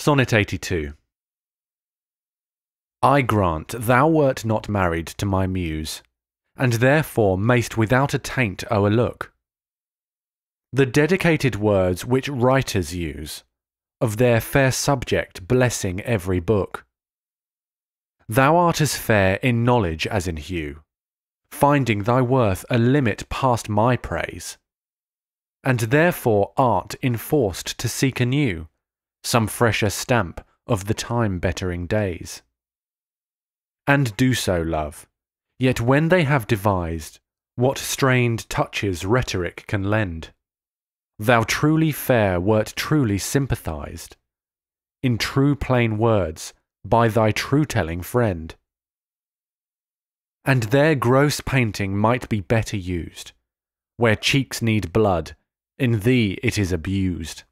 Sonnet 82 I grant thou wert not married to my muse, and therefore mayst without a taint o'erlook the dedicated words which writers use, of their fair subject blessing every book. Thou art as fair in knowledge as in hue, finding thy worth a limit past my praise, and therefore art enforced to seek anew some fresher stamp of the time bettering days. And do so, love, yet when they have devised what strained touches rhetoric can lend, thou truly fair wert truly sympathized, in true plain words, by thy true telling friend. And their gross painting might be better used, where cheeks need blood, in thee it is abused.